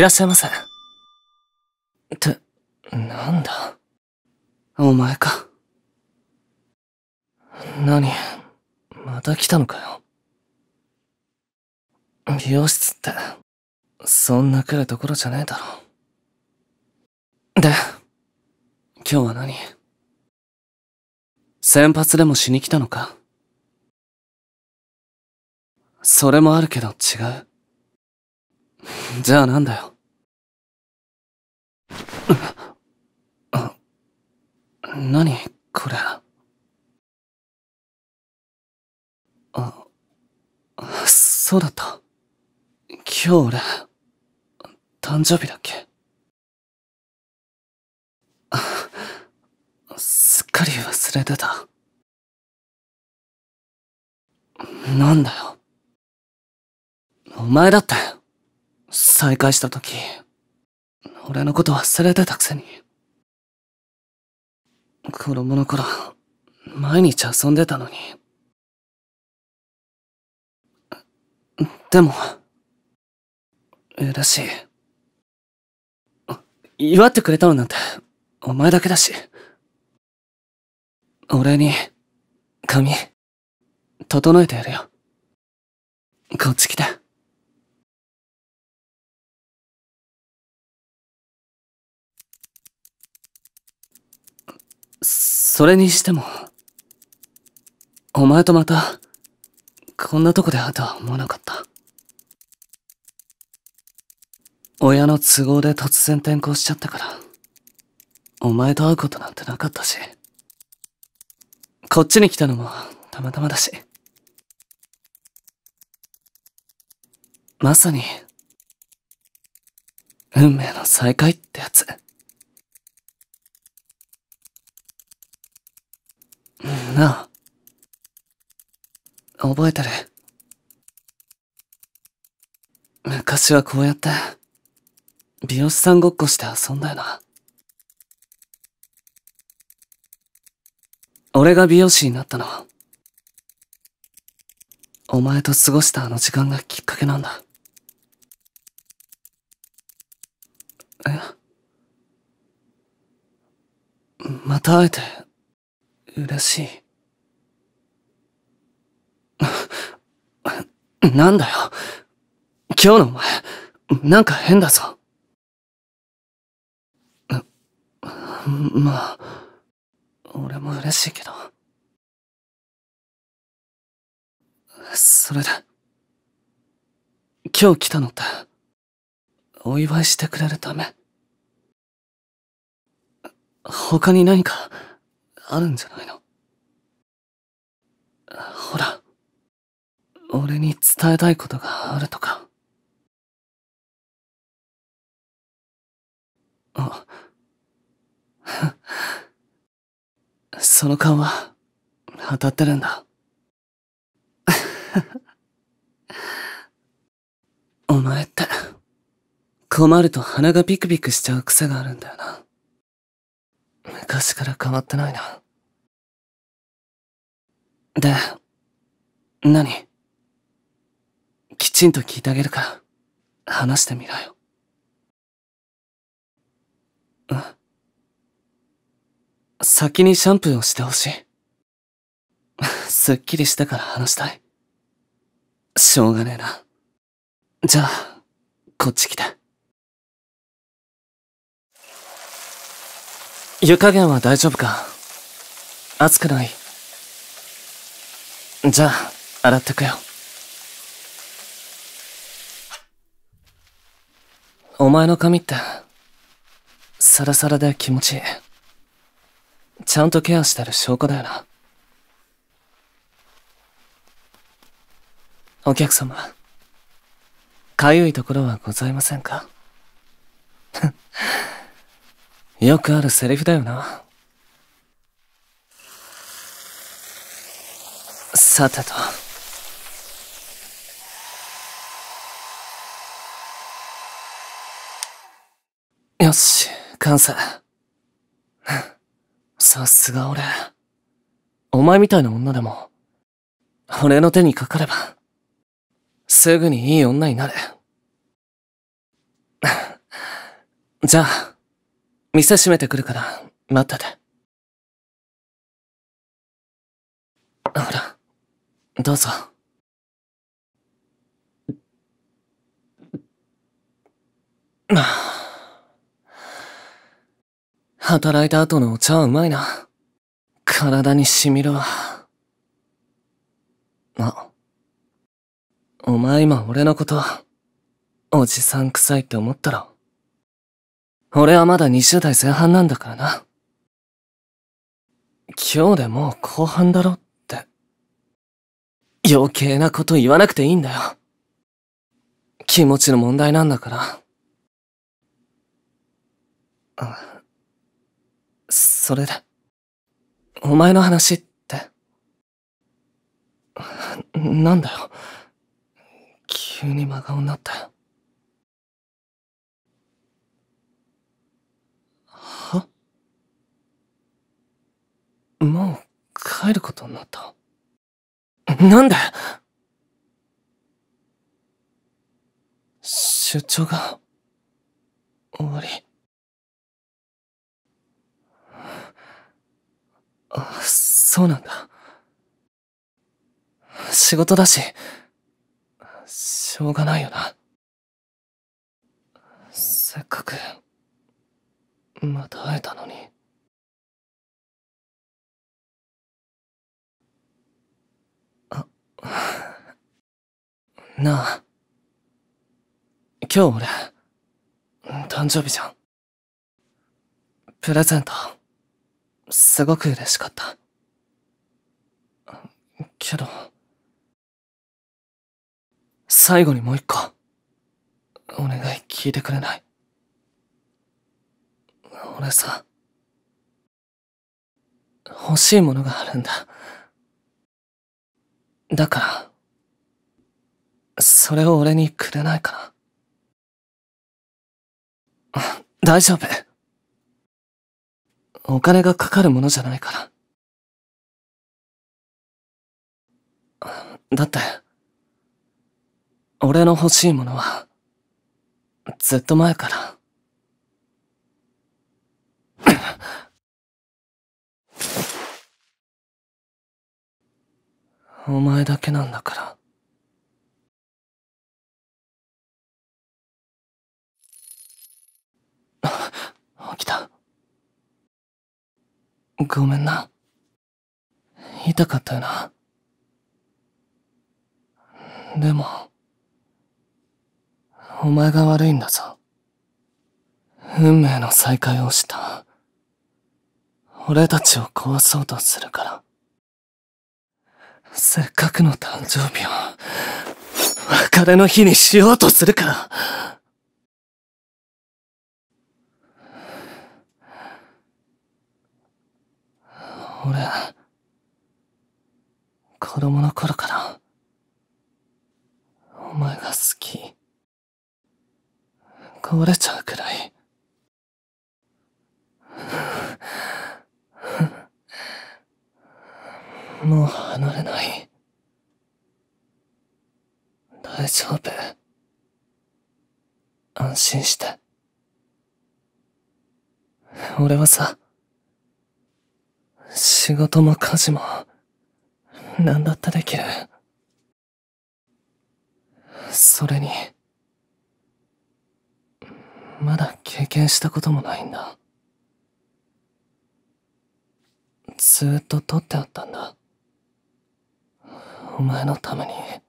いらっしゃいませ。って、なんだ？お前か。何？また来たのかよ？美容室って、そんな来るところじゃねえだろ。で、今日は何？先発でもしに来たのか？それもあるけど違う。じゃあなんだよ。何これ。あ、そうだった。今日俺、誕生日だっけすっかり忘れてた。なんだよ。お前だって、再会した時、俺のこと忘れてたくせに。子供の頃、毎日遊んでたのに。でも、嬉しい。祝ってくれたのなんて、お前だけだし。俺に、髪、整えてやるよ。こっち来て。それにしても、お前とまた、こんなとこで会うとは思わなかった。親の都合で突然転校しちゃったから、お前と会うことなんてなかったし、こっちに来たのもたまたまだし。まさに、運命の再会ってやつ。なあ。覚えてる。昔はこうやって、美容師さんごっこして遊んだよな。俺が美容師になったのは、お前と過ごしたあの時間がきっかけなんだ。え？また会えて、嬉しい。なんだよ。今日のお前、なんか変だぞ。まあ、俺も嬉しいけど。それで、今日来たのって、お祝いしてくれるため他に何か、あるんじゃないのほら、俺に伝えたいことがあるとか。あ、その顔は、当たってるんだ。お前って、困ると鼻がピクピクしちゃう癖があるんだよな。昔から変わってないな。で、何？きちんと聞いてあげるから、話してみろよ。先にシャンプーをしてほしい。すっきりしてから話したい。しょうがねえな。じゃあ、こっち来て。湯加減は大丈夫か？熱くない？じゃあ、洗ってくよ。お前の髪って、サラサラで気持ちいい。ちゃんとケアしてる証拠だよな。お客様、かゆいところはございませんか？よくあるセリフだよな。さてと。よし、完成。さすが俺。お前みたいな女でも、俺の手にかかれば、すぐにいい女になる。じゃあ、店閉めてくるから待ってて。ほら、どうぞ。まあ。働いた後のお茶はうまいな。体に染みるわ。あ。お前今俺のこと、おじさん臭いって思ったろ。俺はまだ20代前半なんだからな。今日でもう後半だろって。余計なこと言わなくていいんだよ。気持ちの問題なんだから。あ、それで、お前の話って、なんだよ。急に真顔になったよ。は？もう帰ることになった？なんで？出張が終わり。あ、そうなんだ。仕事だし、しょうがないよな。せっかく、また会えたのに。あ、なあ。今日俺、誕生日じゃん。プレゼント、すごく嬉しかった。けど、最後にもう一個、お願い聞いてくれない？俺さ、欲しいものがあるんだ。だから、それを俺にくれないかな。大丈夫。お金がかかるものじゃないから。だって、俺の欲しいものは、ずっと前から。お前だけなんだから。起きた。ごめんな。痛かったよな。でも、お前が悪いんだぞ。運命の再会をした。俺たちを壊そうとするから。せっかくの誕生日を、別れの日にしようとするから。俺、子供の頃から、お前が好き。壊れちゃうくらい。もう離れない。大丈夫。安心して。俺はさ、仕事も家事も、何だってできる。それに、まだ経験したこともないんだ。ずーっと取ってあったんだ。お前のために。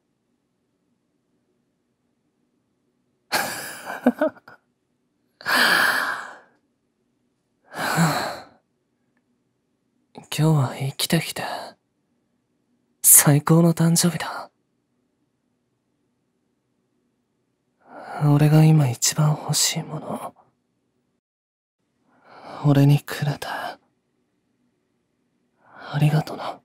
今日は生きてきて、最高の誕生日だ。俺が今一番欲しいもの。俺にくれた。ありがとな。